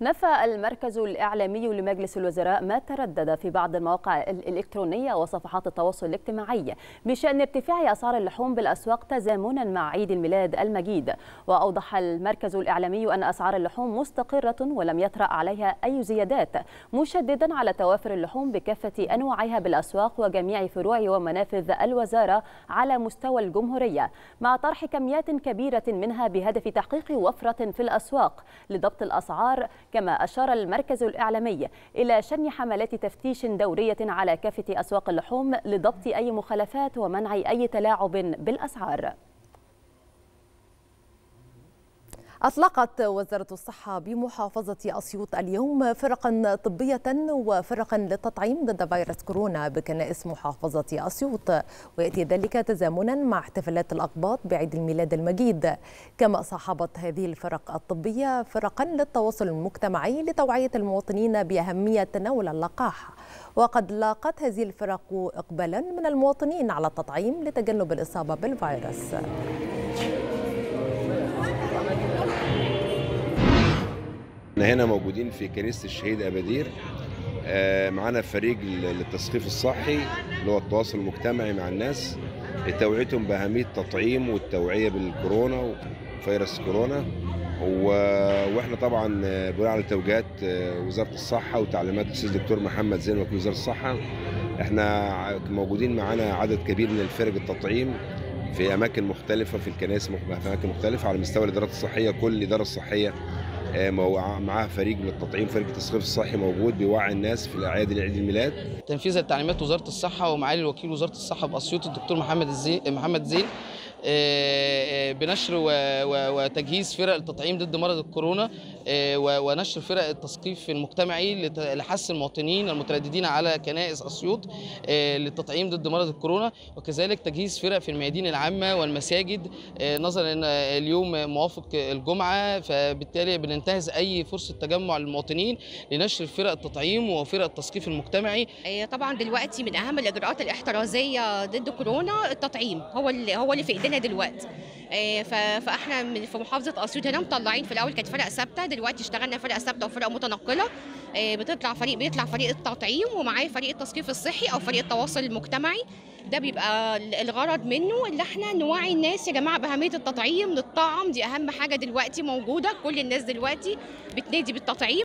نفى المركز الإعلامي لمجلس الوزراء ما تردد في بعض المواقع الإلكترونية وصفحات التواصل الاجتماعي بشأن ارتفاع أسعار اللحوم بالأسواق تزامنا مع عيد الميلاد المجيد. وأوضح المركز الإعلامي أن أسعار اللحوم مستقرة ولم يطرأ عليها أي زيادات مشددا على توافر اللحوم بكافة أنواعها بالأسواق وجميع فروع ومنافذ الوزارة على مستوى الجمهورية مع طرح كميات كبيرة منها بهدف تحقيق وفرة في الأسواق لضبط الأسعار كما أشار المركز الإعلامي إلى شن حملات تفتيش دورية على كافة أسواق اللحوم لضبط أي مخالفات ومنع أي تلاعب بالأسعار. أطلقت وزارة الصحة بمحافظة أسيوط اليوم فرقا طبية وفرقا للتطعيم ضد فيروس كورونا بكنائس محافظة أسيوط. ويأتي ذلك تزامنا مع احتفالات الأقباط بعيد الميلاد المجيد. كما صاحبت هذه الفرق الطبية فرقا للتواصل المجتمعي لتوعية المواطنين بأهمية تناول اللقاح. وقد لاقت هذه الفرق إقبالا من المواطنين على التطعيم لتجنب الإصابة بالفيروس. إحنا هنا موجودين في كنيسة الشهيد أبادير آه، معانا فريق للتثقيف الصحي اللي هو التواصل المجتمعي مع الناس. لتوعيتهم بأهمية التطعيم والتوعية بالكورونا وفيروس كورونا. وإحنا طبعا بناء على توجيهات آه، وزارة الصحة وتعليمات الأستاذ الدكتور محمد زين وكيل وزارة الصحة إحنا موجودين معانا عدد كبير من الفرق التطعيم في أماكن مختلفة في الكنائس في أماكن مختلفة على مستوى الإدارات الصحية كل اداره صحيه معاه فريق للتطعيم فريق التثقيف الصحي موجود بيوعي الناس في الأعياد العيد الميلاد. تنفيذا لتعليمات وزارة الصحة ومعالي الوكيل وزارة الصحة بأسيوط الدكتور محمد الزين محمد زين. بنشر وتجهيز فرق التطعيم ضد مرض الكورونا ونشر فرق التثقيف المجتمعي لحث المواطنين المترددين على كنائس أسيوط للتطعيم ضد مرض الكورونا. وكذلك تجهيز فرق في الميادين العامة والمساجد. نظرا ان اليوم موافق الجمعة فبالتالي بننتهز أي فرصة تجمع للمواطنين لنشر فرق التطعيم وفرق التثقيف المجتمعي. طبعا دلوقتي من أهم الإجراءات الاحترازية ضد كورونا التطعيم هو اللي هو اللي في إيدينا. دلوقتي. فاحنا في محافظة أسيوط هنا مطلعين في الأول كانت فرق ثابتة دلوقتي اشتغلنا فرق ثابتة وفرق متنقلة. بتطلع فريق بيطلع فريق التطعيم ومعاه فريق التثقيف الصحي أو فريق التواصل المجتمعي. ده بيبقى الغرض منه اللي إحنا نوعي الناس يا جماعة بأهمية التطعيم للطعم دي أهم حاجة دلوقتي موجودة كل الناس دلوقتي بتنادي بالتطعيم.